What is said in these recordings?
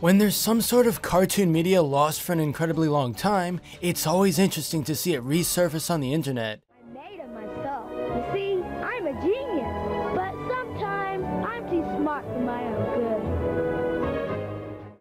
When there's some sort of cartoon media lost for an incredibly long time, it's always interesting to see it resurface on the internet. I made it myself. You see, I'm a genius, but sometimes I'm too smart for my own good.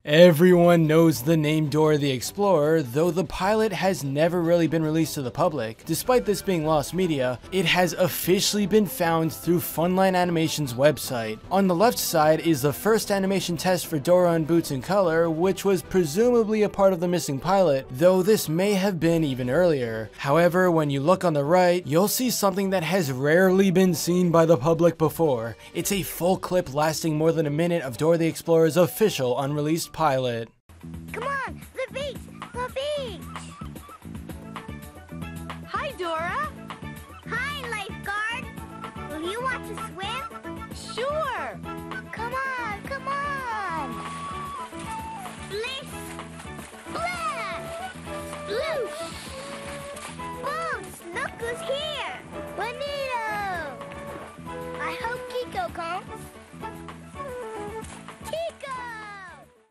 Everyone knows the name Dora the Explorer, though the pilot has never really been released to the public. Despite this being lost media, it has officially been found through Funline Animation's website. On the left side is the first animation test for Dora and Boots in color, which was presumably a part of the missing pilot, though this may have been even earlier. However, when you look on the right, you'll see something that has rarely been seen by the public before. It's a full clip lasting more than a minute of Dora the Explorer's official unreleased pilot. Come on, the beach, the beach. Hi, Dora. Hi, lifeguard. Will you want to swim?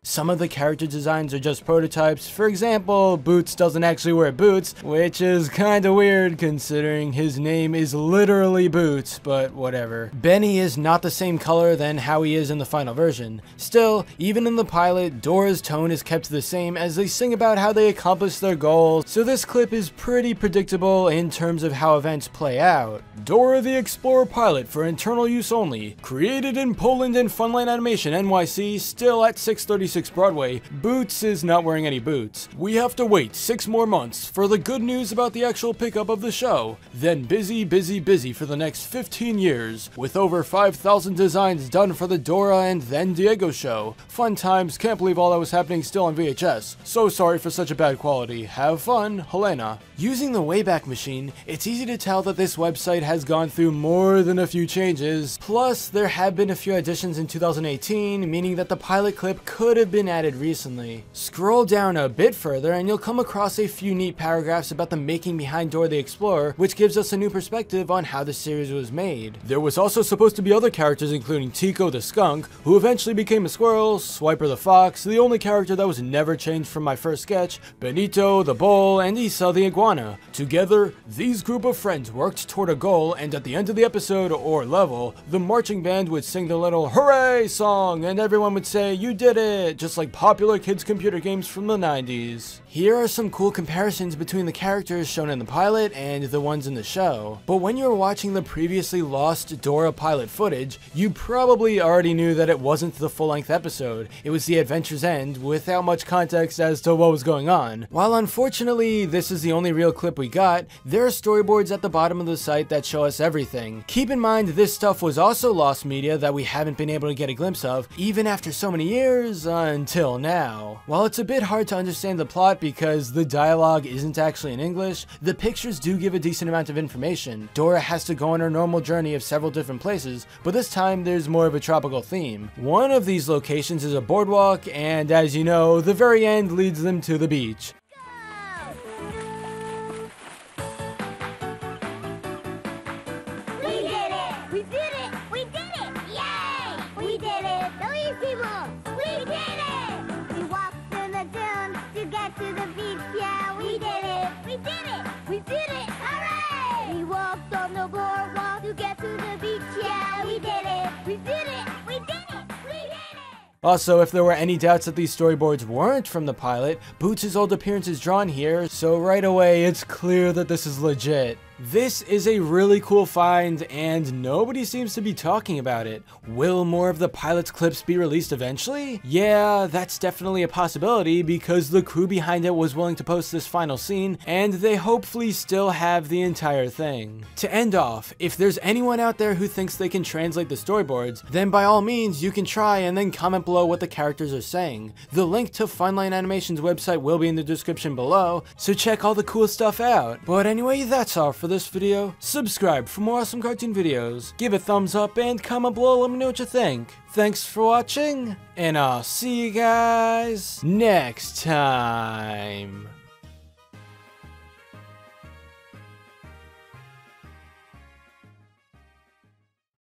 Some of the character designs are just prototypes. For example, Boots doesn't actually wear boots, which is kinda weird considering his name is literally Boots, but whatever. Benny is not the same color than how he is in the final version. Still, even in the pilot, Dora's tone is kept the same as they sing about how they accomplished their goals, so this clip is pretty predictable in terms of how events play out. Dora the Explorer pilot for internal use only, created in Poland and Funline Animation NYC, still at 636 Broadway, Boots is not wearing any boots. We have to wait six more months for the good news about the actual pickup of the show. Then busy, busy, busy for the next 15 years, with over 5,000 designs done for the Dora and then Diego show. Fun times, can't believe all that was happening still on VHS. So sorry for such a bad quality. Have fun, Helena. Using the Wayback Machine, it's easy to tell that this website has gone through more than a few changes. Plus, there have been a few additions in 2018, meaning that the pilot clip could have been added recently. Scroll down a bit further and you'll come across a few neat paragraphs about the making behind Dora the Explorer, which gives us a new perspective on how the series was made. There was also supposed to be other characters including Tico the skunk, who eventually became a squirrel, Swiper the fox, the only character that was never changed from my first sketch, Benito the bull, and Isa the iguana. Together, these group of friends worked toward a goal and at the end of the episode or level, the marching band would sing the little hooray song and everyone would say you did it, just like popular kids computer games from the 90s. Here are some cool comparisons between the characters shown in the pilot and the ones in the show. But when you were watching the previously lost Dora pilot footage, you probably already knew that it wasn't the full-length episode. It was the adventure's end without much context as to what was going on. While unfortunately this is the only real clip we got, there are storyboards at the bottom of the site that show us everything. Keep in mind this stuff was also lost media that we haven't been able to get a glimpse of, even after so many years, uh, until now. While it's a bit hard to understand the plot because the dialogue isn't actually in English, the pictures do give a decent amount of information. Dora has to go on her normal journey of several different places, but this time there's more of a tropical theme. One of these locations is a boardwalk, and as you know, the very end leads them to the beach. We did it! We did it! Also, if there were any doubts that these storyboards weren't from the pilot, Boots' old appearance is drawn here, so right away it's clear that this is legit. This is a really cool find, and nobody seems to be talking about it. Will more of the pilot's clips be released eventually? Yeah, that's definitely a possibility because the crew behind it was willing to post this final scene, and they hopefully still have the entire thing. To end off, if there's anyone out there who thinks they can translate the storyboards, then by all means you can try and then comment below what the characters are saying. The link to Funline Animation's website will be in the description below, so check all the cool stuff out. But anyway, that's all for this video. Subscribe for more awesome cartoon videos, give a thumbs up, and comment below let me know what you think. Thanks for watching, and I'll see you guys next time.